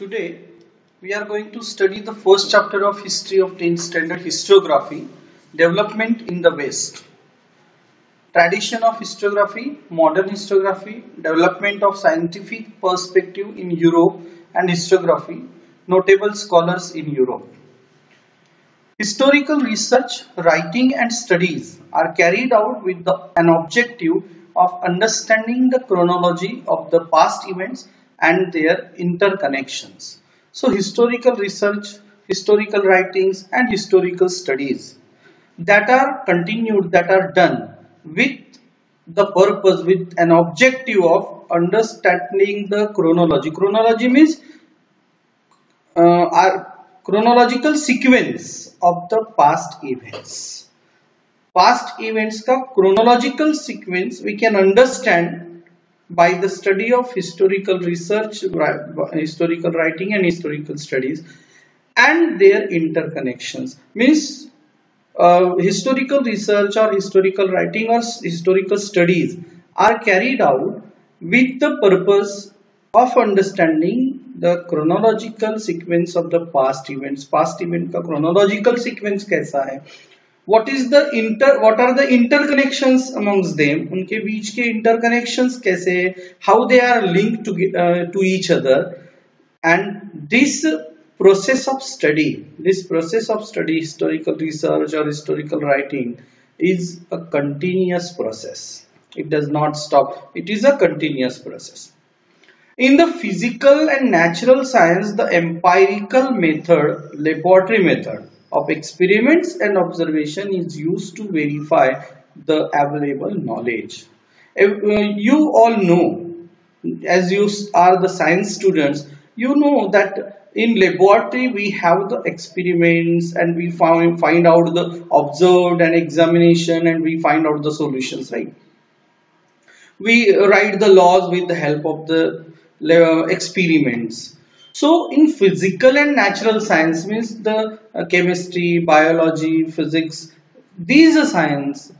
Today we are going to study the first chapter of History of 10th Standard Historiography Development in the West. Tradition of historiography, modern historiography, development of scientific perspective in Europe and historiography, notable scholars in Europe. Historical research, writing and studies are carried out with the, an objective of understanding the chronology of the past events and their interconnections. So historical research, historical writings and historical studies that are continued, that are done with the purpose, with an objective of understanding the chronology. Chronology means uh, our chronological sequence of the past events. Past events का chronological sequence we can understand by the study of historical research, historical writing and historical studies and their interconnections. Means uh, historical research or historical writing or historical studies are carried out with the purpose of understanding the chronological sequence of the past events. Past event का chronological sequence कैसा है what is the inter what are the interconnections amongst them उनके बीच के interconnections कैसे how they are linked to uh, to each other and this process of study this process of study historical research or historical writing is a continuous process it does not stop it is a continuous process in the physical and natural science the empirical method laboratory method of experiments and observation is used to verify the available knowledge. Uh, you all know, as you are the science students, you know that in laboratory we have the experiments and we find, find out the observed and examination and we find out the solutions, right? We write the laws with the help of the uh, experiments so in physical and natural science means the uh, chemistry, biology, physics, these are science.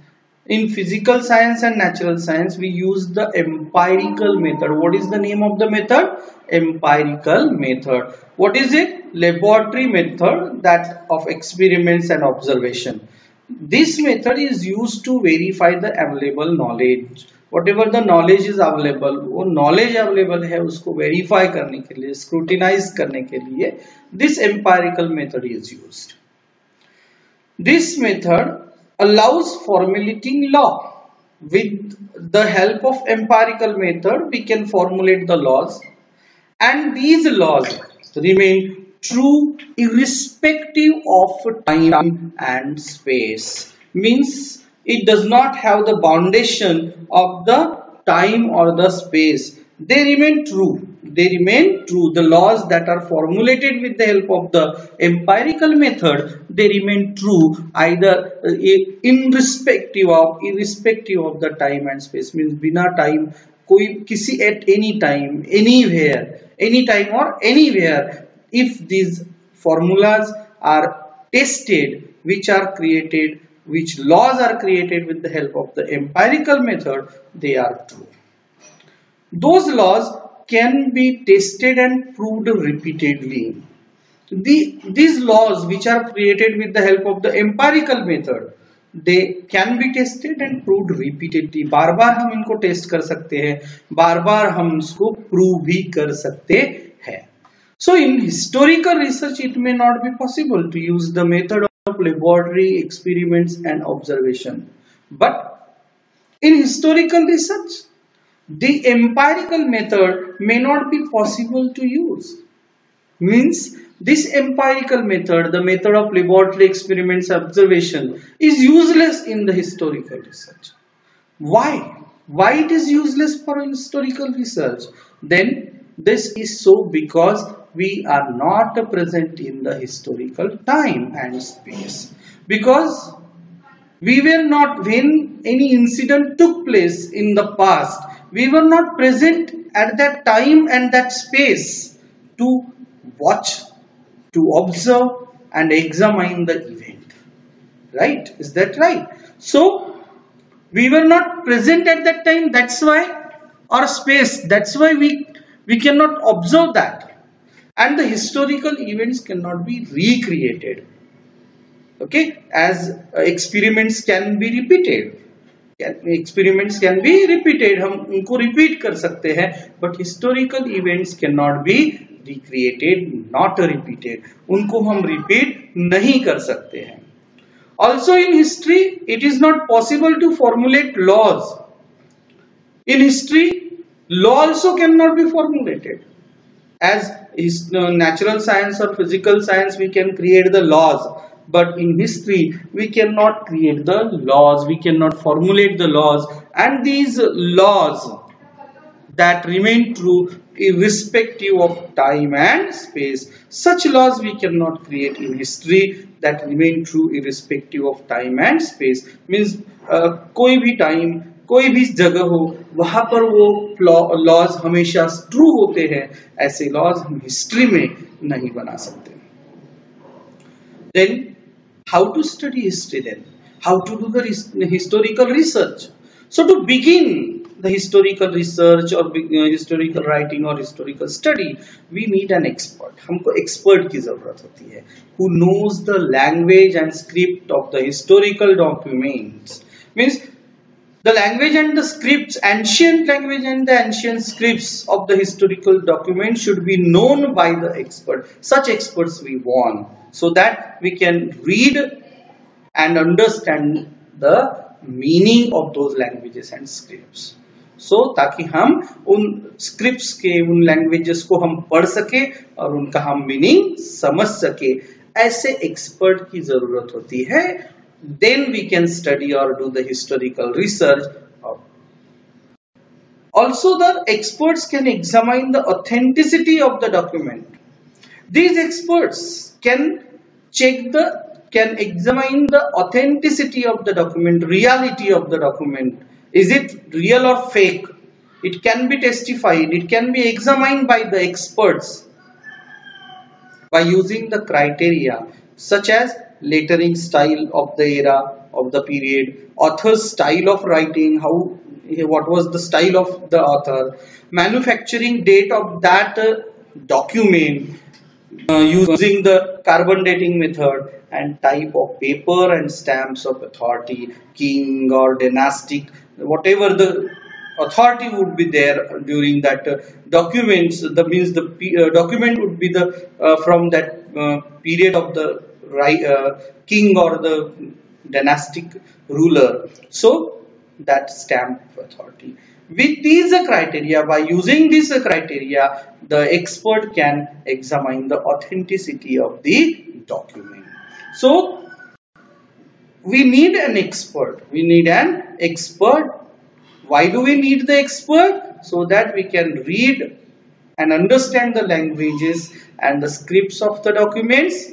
In physical science and natural science, we use the empirical method. What is the name of the method? Empirical method. What is it? Laboratory method that of experiments and observation. This method is used to verify the available knowledge whatever the knowledge is available वो knowledge available है, उसको verify करने के लिए scrutinise करने के लिए this empirical method is use this method allows formulating law with the help of empirical method we can formulate the laws and these laws remain true irrespective of time and space means it does not have the foundation of the time or the space. They remain true. They remain true. The laws that are formulated with the help of the empirical method, they remain true either uh, in respective of, irrespective of the time and space. Means bina time, koi, kisi at any time, anywhere, any time or anywhere. If these formulas are tested, which are created which laws are created with the help of the empirical method, they are true. Those laws can be tested and proved repeatedly. The, these laws which are created with the help of the empirical method, they can be tested and proved repeatedly. बार बार हम इनको test कर सकते हैं बार बार हम इसको प्रूव भी कर सकते हैं So in historical research, it may not be possible to use the method laboratory experiments and observation. But in historical research, the empirical method may not be possible to use. Means this empirical method, the method of laboratory experiments observation is useless in the historical research. Why? Why it is useless for historical research? Then this is so because we are not present in the historical time and space. Because we were not when any incident took place in the past we were not present at that time and that space to watch to observe and examine the event. Right? Is that right? So we were not present at that time that's why or space that's why we we cannot observe that and the historical events cannot be recreated okay as uh, experiments can be repeated experiments can be repeated हम उनको repeat कर सकते हैं but historical events cannot be recreated not repeated उनको हम repeat नहीं कर सकते हैं also in history it is not possible to formulate laws in history law also cannot be formulated as is uh, natural science or physical science we can create the laws but in history we cannot create the laws we cannot formulate the laws and these laws that remain true irrespective of time and space such laws we cannot create in history that remain true irrespective of time and space means uh, कोई भी time कोई भी जगह हो, वहाँ पर वो laws हमेशा ट्रू होते हैं, ऐसे लॉज हम हिस्ट्री में नहीं बना सकते। Then how to study history then how to do the historical research so to begin the historical research और हिस्टोरिकल राइटिंग और historical study we need an expert हमको एक्सपर्ट की ज़रूरत होती है। Who knows the language and script of the historical document means the language and the scripts, ancient language and the ancient scripts of the historical document should be known by the expert. Such experts we want so that we can read and understand the meaning of those languages and scripts. so, ताकि हम उन scripts के उन languages को हम पढ़ सके और उनका हम मीनिंग समझ सके ऐसे एक्सपर्ट की ज़रूरत होती है then we can study or do the historical research. Also, the experts can examine the authenticity of the document. These experts can check the can examine the authenticity of the document, reality of the document. Is it real or fake? It can be testified, it can be examined by the experts by using the criteria such as lettering style of the era of the period, author's style of writing, how what was the style of the author, manufacturing date of that uh, document uh, using the carbon dating method and type of paper and stamps of authority, king or dynastic, whatever the authority would be there during that uh, documents, the means the uh, document would be the uh, from that uh, period of the uh, king or the dynastic ruler. So that stamp authority. With these criteria, by using these criteria, the expert can examine the authenticity of the document. So we need an expert. We need an expert. Why do we need the expert? So that we can read and understand the languages and the scripts of the documents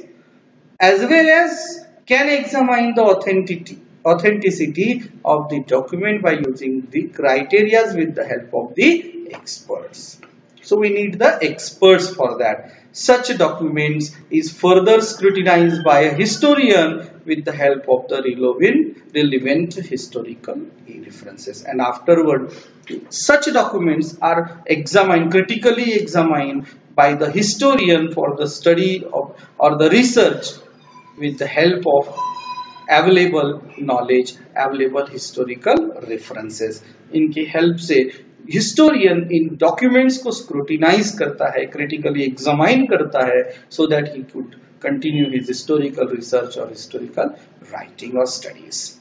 as well as can examine the authenticity authenticity of the document by using the criteria with the help of the experts. So we need the experts for that. Such documents is further scrutinized by a historian with the help of the relevant, relevant historical references and afterward such documents are examined, critically examined by the historian for the study of or the research with the help of available knowledge, available historical references. इनकी help से historian इन documents को scrutinise करता है critically examine करता है so that he could continue his historical research or historical writing or studies.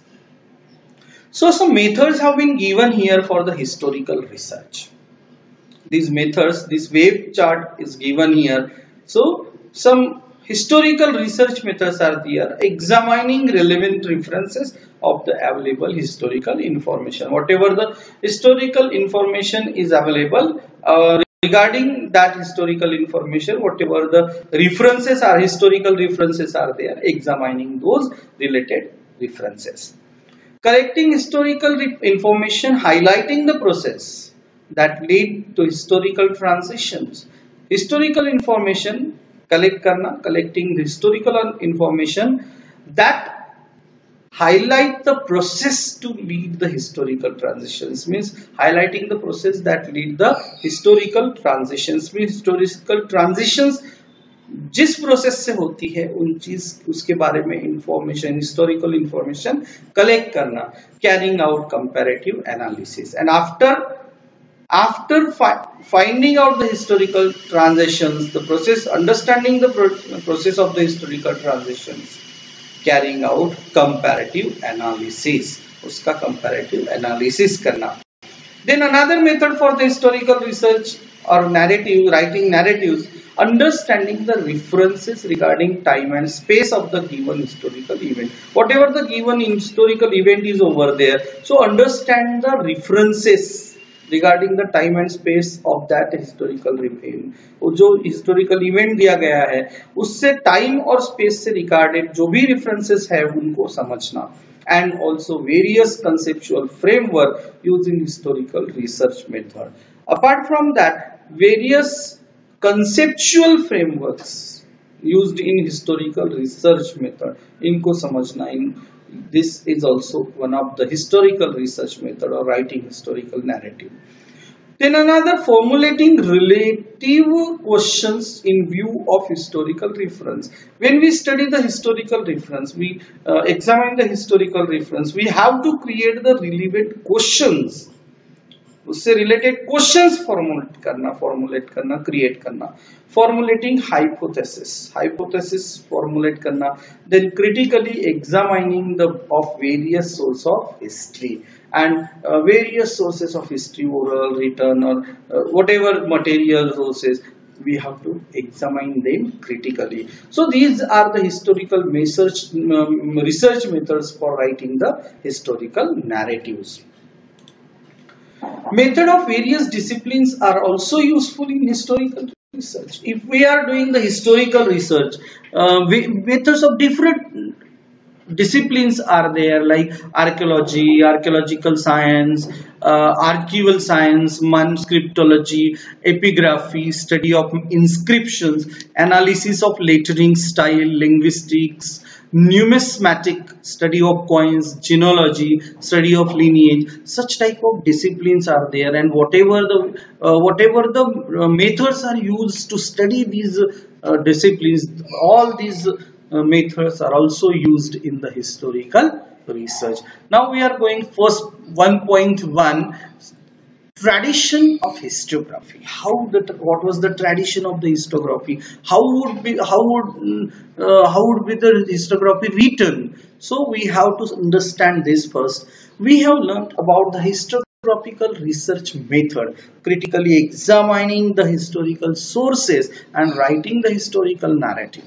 So some methods have been given here for the historical research. These methods, this wave chart is given here. So some historical research methods are there examining relevant references of the available historical information. Whatever the historical information is available uh, regarding that historical information whatever the references are historical references are there examining those related references. Collecting historical information highlighting the process that lead to historical transitions. Historical information collect करना collecting historical information that highlight the process to lead the historical transaction means highlighting the process that lead the historical transaction mean historical transaction जिस process से होती है, उन चीज़, उसके बारे में इंफॉर्मेशन हिस्टोरिकल इंफॉर्मेशन कलेक्ट करना carrying out comparative analysis and after after fi finding out the historical transitions the process understanding the pro process of the historical transitions carrying out comparative analysis. Uska comparative analysis then another method for the historical research or narrative writing narratives understanding the references regarding time and space of the given historical event. Whatever the given historical event is over there so understand the references regarding the time and space of that historical event वो जो historical event दिया गया है, उससे time और space से regarded जो भी रेफरेंसेस है, उनको समझना and also various conceptual framework use in historical research method apart from that various conceptual framework use in historical research method इनको समझना, इन this is also one of the historical research method or writing historical narrative. Then another formulating relative questions in view of historical reference. When we study the historical reference we uh, examine the historical reference we have to create the relevant questions उससे related questions formulate करना formulate करना create करना formulating hypothesis hypothesis formulate करना then critically examining the of various source of history and uh, various sources of history oral written or uh, whatever material sources we have to examine them critically so these are the historical research um, research methods for writing the historical narratives Method of various disciplines are also useful in historical research. If we are doing the historical research, uh, we, methods of different disciplines are there like archaeology, archaeological science, uh, archival science, manuscriptology, epigraphy, study of inscriptions, analysis of lettering style, linguistics, numismatic study of coins genealogy study of lineage such type of disciplines are there and whatever the uh, whatever the uh, methods are used to study these uh, disciplines all these uh, methods are also used in the historical research. Now we are going first 1.1 tradition of historiography. How the what was the tradition of the historiography? How would be how would uh, how would be the historiography written? So we have to understand this first. We have learned about the historiographical research method critically examining the historical sources and writing the historical narrative.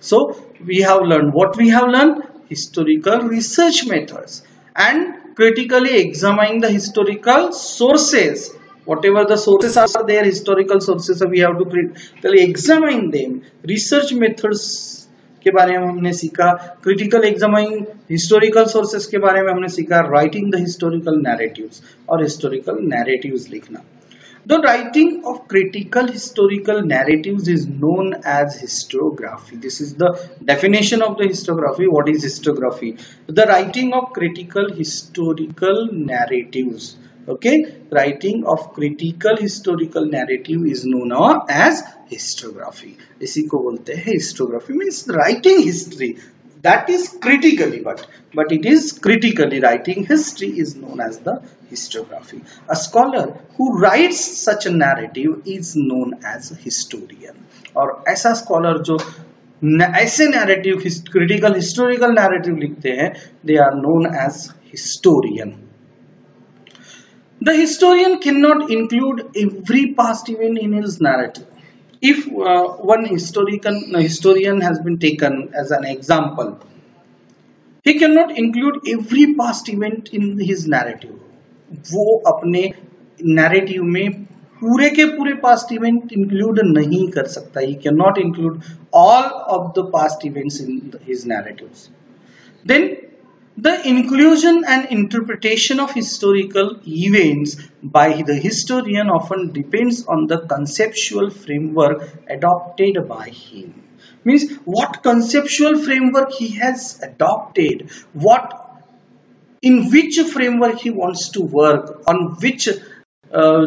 So we have learned what we have learned? Historical research methods. And critically examining the historical sources whatever the sources are there historical sources we have to critically examine them research methods के बारे में हमने सीखा critical examining historical sources के बारे में हमने सीखा राइटिंग द हिस्टोरिकल नैरेटिव्स और हिस्टोरिकल नैरेटिव्स लिखना The writing of critical historical narratives is known as historiography. This is the definition of the historiography. What is historiography? The writing of critical historical narratives. Okay, writing of critical historical narrative is known as historiography. इसी को बोलते हैं historiography means writing history that is critically but but it is critically writing history is known as the historiography a scholar who writes such a narrative is known as a historian और ऐसा scholar जो ऐसे narrative critical historical narrative लिखते हैं they are known as historian the historian cannot include every past event in his narrative if uh, one historian historian has been taken as an example he cannot include every past event in his narrative वो अपने narrative में पूरे के पूरे past event include नहीं कर सकता he cannot include all of the past events in his narratives then the inclusion and interpretation of historical events by the historian often depends on the conceptual framework adopted by him. Means what conceptual framework he has adopted, what in which framework he wants to work, on which uh,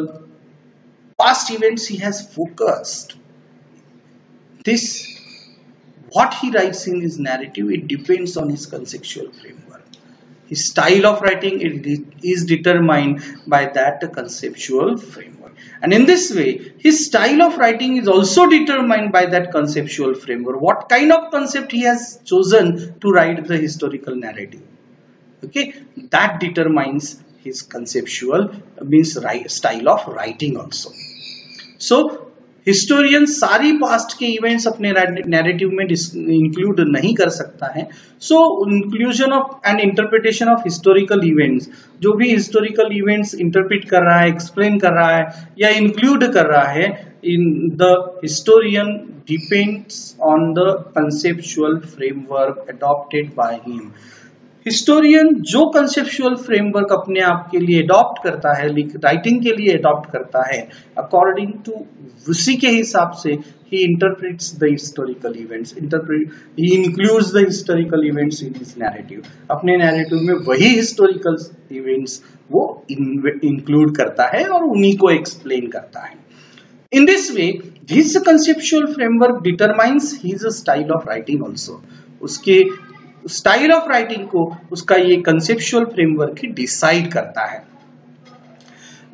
past events he has focused. this what he writes in his narrative it depends on his conceptual framework style of writing is determined by that conceptual framework. And in this way his style of writing is also determined by that conceptual framework. What kind of concept he has chosen to write the historical narrative? Okay? That determines his conceptual means style of writing also. So historian सारी past के events अपने narrative में include नहीं कर सकता है। So inclusion of and interpretation of historical events जो भी हिस्टोरिकल इवेंट्स इंटरप्रिट कर रहा है एक्सप्लेन कर रहा है, या इंक्लूड कर रहा है in the historian depends on the conceptual framework adopted by him historian जो कंसेप्चुअल फ्रेमवर्क अपने आप के लिए अडॉप्ट करता है राइटिंग के लिए अडॉप्ट करता है अकॉर्डिंग टू उसी के हिसाब से ही interprets the historical events interpret he includes the historical events in his narrative अपने नैरेटिव में वही हिस्टोरिकल इवेंट्स वो इंक्लूड करता है और उन्हीं को एक्सप्लेन करता है। In this way this conceptual framework determines his style of writing also उसके स्टाइल ऑफ़ राइटिंग को उसका ये कंसेप्चुअल फ्रेमवर्क ही डिसाइड करता है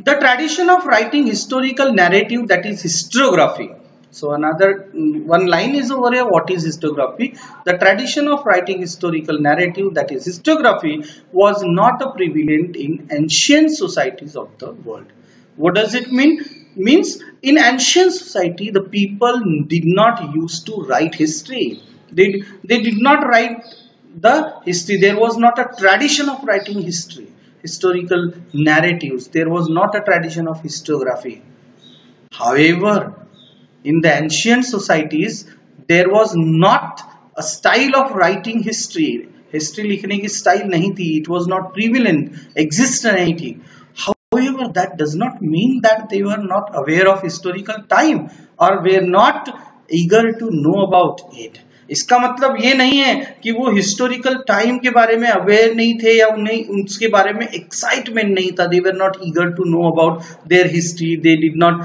the tradition of writing historical narrative that is historiography So another one line is over here. What is historiography? The tradition of writing historical narrative, that is historiography, was not prevalent in ancient societies of the world. What does it mean? Means in ancient society, the people did not used to write history. They they did not write the history there was not a tradition of writing history historical narratives there was not a tradition of historiography however in the ancient societies there was not a style of writing history history लिखने की style नहीं थी it was not prevalent exist नहीं थी however that does not mean that they were not aware of historical time or were not eager to know about it इसका मतलब ये नहीं है कि वो हिस्टोरिकल टाइम के बारे में अवेयर नहीं थे या उन्हें उसके बारे में एक्साइटमेंट नहीं था. They were not eager to know about their history they did not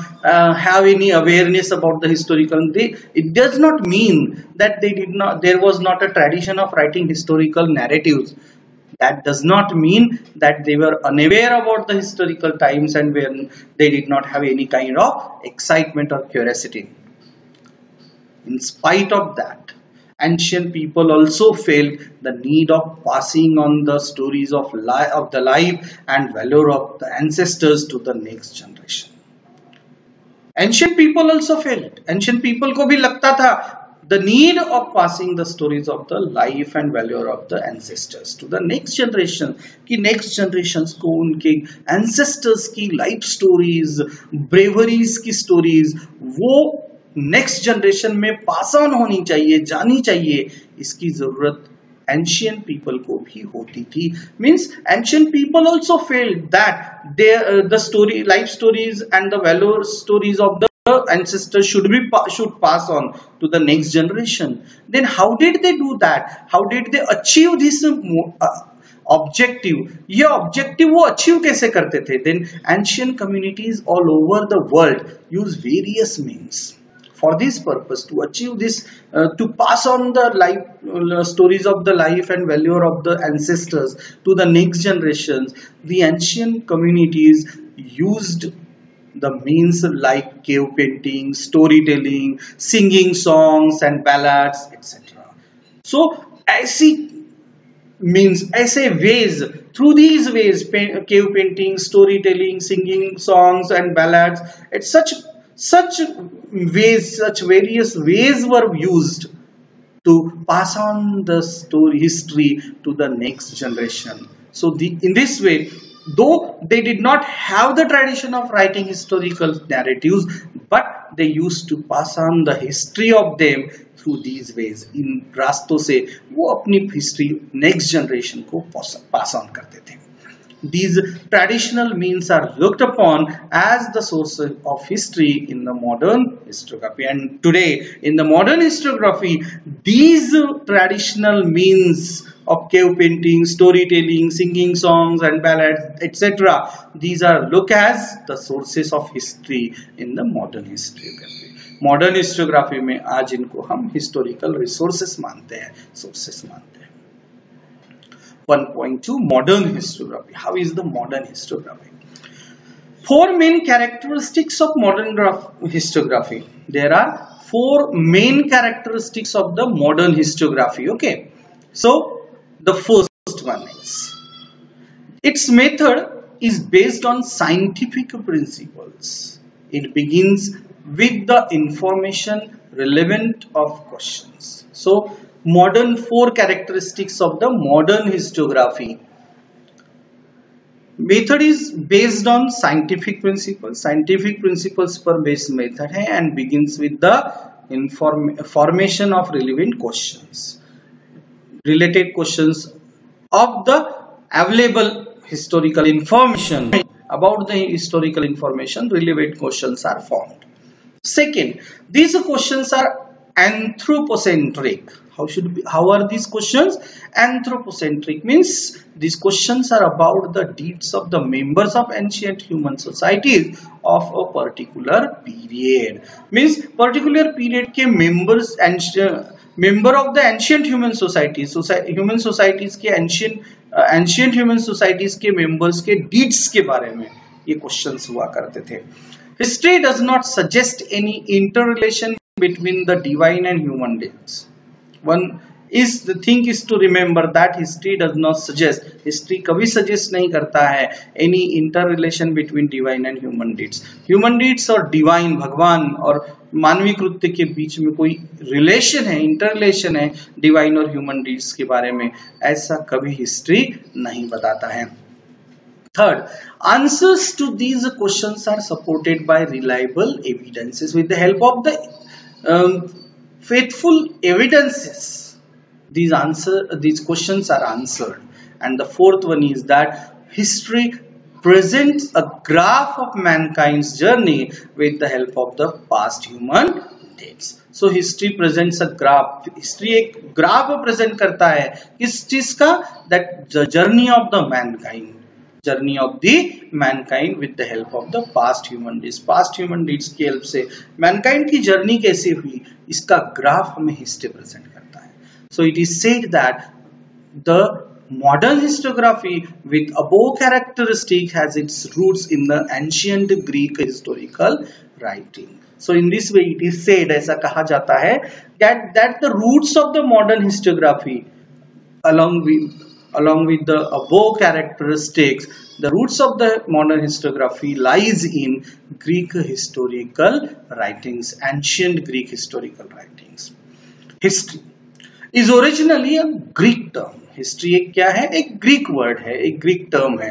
have any awareness about the historical they it does not mean that they did not there was not a tradition of writing historical narrative that does not mean that they were unaware about the historical times and when they did not have any kind of excitement or curiosity. In spite of that, ancient people also felt the need of passing on the stories of, of the life and valor of the ancestors to the next generation. Ancient people also felt ancient people को भी लगता था the need of passing the stories of the life and values of the ancestors to the next generation कि next generation को उनके ancestors की life stories braveries की stories वो नेक्स्ट जनरेशन में पास ऑन होनी चाहिए, जानी चाहिए, इसकी ज़रूरत एंशियन पीपल को भी होती थी। Means ancient people also felt that the story life stories and the value stories of the ancestors should be should pass on to the next generation. Then how did they do that? How did they achieve this objective ये objective वो achieve कैसे करते थे? Then ancient communities all over the world use various means for this purpose to achieve this uh, to pass on the life uh, stories of the life and value of the ancestors to the next generations the ancient communities used the means like cave painting storytelling singing songs and ballads etc so ऐसी means ऐसे ways through these ways cave painting storytelling singing songs and ballads it's such such ways, such various ways were used to pass on the story history to the next generation. So the, in this way, though they did not have the tradition of writing historical narratives, but they used to pass on the history of them through these ways. In रास्तों से वो अपनी history next generation को pass on करते थे. These traditional means are looked upon as the source of history in the modern historiography. And today, in the modern historiography, these traditional means of cave painting, storytelling, singing songs and ballads, etc. These are looked as the sources of history in the modern historiography. Modern historiography में आज इनको हम historical resources मानते हैं sources मानते हैं 1.2 modern historiography how is the modern historiography four main characteristics of modern historiography there are four main characteristics of the modern historiography okay so the first one is its method is based on scientific principles. It begins with the information relevant of questions. So, modern four characteristics of the modern historiography. Method is based on scientific principles. Scientific principles per based method hai and begins with the inform formation of relevant questions. Related questions of the available historical information about the historical information relevant questions are formed second these questions are anthropocentric how should be how are these questions anthropocentric means these questions are about the deeds of the members of ancient human societies of a particular period means particular period ke members and member of the ancient human society society human societies ke ancient ancient human societies के members के deeds के बारे में ये questions हुआ करते थे history does not suggest any interrelation between the divine and human deeds one is the thing is to remember that history does not history कभी सजेस्ट नहीं करता है any interrelation between divine and human deeds human deeds और divine भगवान और मानवीय कृत्य के बीच में कोई रिलेशन है इंटर रिलेशन है डिवाइन और ह्यूमन डीड्स के बारे में ऐसा कभी हिस्ट्री नहीं बताता है. Third, answers to these questions are supported by reliable evidences. With the help of the um, faithful evidences. These answer these questions are answered. And the fourth one is that history presents a graph of mankind's journey with the help of the past human dates. So history presents a graph. History एक graph present करता है किस चीज का that the journey of the Journey of the mankind with the help of the past human deeds past human deeds की help से mankind की journey कैसे हुई, इसका ग्राफ हमें हिस्ट्री प्रेजेंट करता है। So it is said that the modern historiography with above characteristic has its roots in the ancient Greek historical writing so in this way it is said ऐसा कहा जाता है that that the roots of the modern historiography along with along with the above characteristics the roots of the modern historiography lies in Greek historical writings ancient Greek historical writings history is originally a Greek term history एक क्या है एक Greek word है एक Greek term है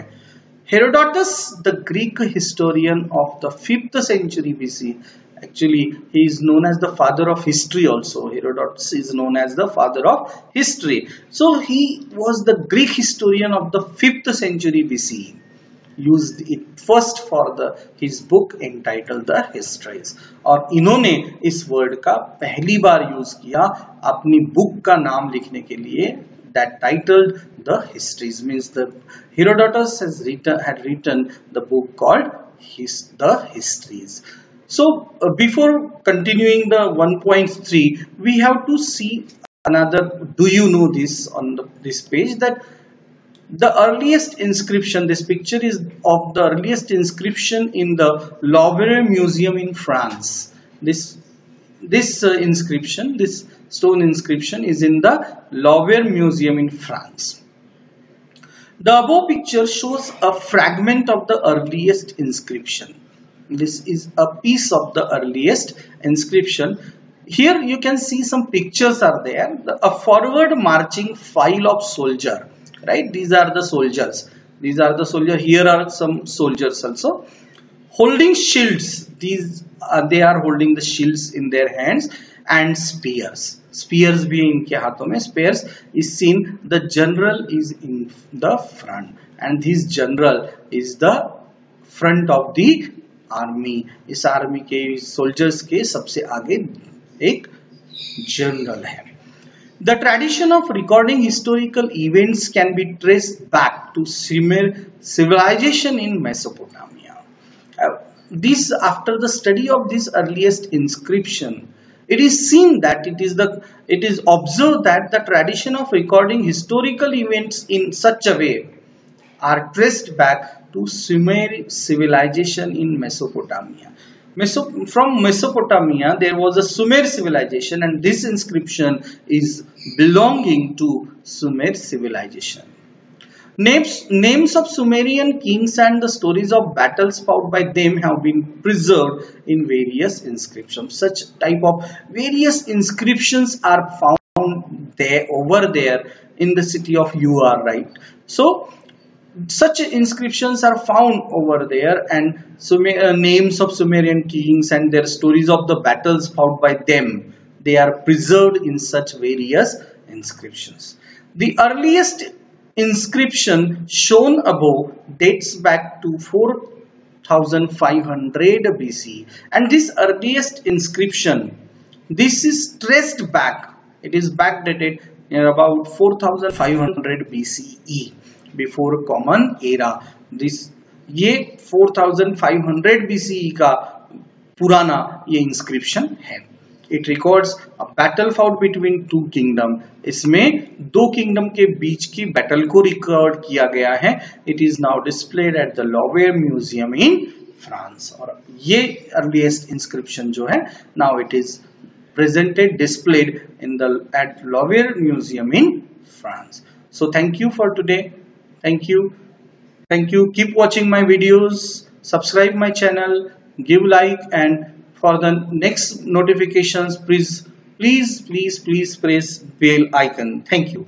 Herodotus the Greek historian of the fifth century BC actually he is known as the father of history also herodotus is known as the father of history so he was the greek historian of the 5th century bce used it first for the his book entitled the histories और इन्होंने इस word का पहली बार use किया अपनी book का नाम लिखने के लिए that titled the histories means the Herodotus has written had written the book called his the histories. so uh, before continuing the 1.3 we have to see another do you know this on the, this page that the earliest inscription this picture is of the earliest inscription in the Louvre museum in France this this uh, inscription this stone inscription is in the Louvre Museum in France. The above picture shows a fragment of the earliest inscription. This is a piece of the earliest inscription. Here you can see some pictures are there. A forward marching file of soldier. Right? These are the soldiers. These are the soldiers. Here are some soldiers also. Holding shields. These uh, they are holding the shields in their hands and spears spears भी इनके हाथों में spears is seen the general is in the front and this general is the front of the army, इस army के soldiers के सबसे आगे एक जनरल है। The tradition of recording historical events can be trace back to Sumer civilization in Mesopotamia this after the study of this earliest inscription it is seen that it is the, it is observed that the tradition of recording historical events in such a way are traced back to Sumer civilization in Mesopotamia. Meso from Mesopotamia there was a Sumer civilization and this inscription is belonging to Sumer civilization. Names, names of Sumerian kings and the stories of battles fought by them have been preserved in various inscriptions. Such type of various inscriptions are found there over there in the city of Ur, right? So such inscriptions are found over there and Sumer, uh, names of Sumerian kings and their stories of the battles fought by them. They are preserved in such various inscriptions. The earliest inscription shown above dates back to 4500 BC and this earliest inscription this is traced back. It is backdated in about 4500 BCE before common era. This, ये 4500 BCE का पुराना ये inscription है। It records a battle fought between two kingdom इसमें दो kingdom के बीच की battle को रिकॉर्ड किया गया है। It is now displayed at the Louvre museum in France और ये अर्लीस्ट इंस्क्रिप्शन जो है now it is presented, displayed in the, at Louvre Museum in France. So thank you for today. Thank you. Thank you. Keep watching my videos. Subscribe my channel. Give like and for the next notifications please please please please press bell icon thank you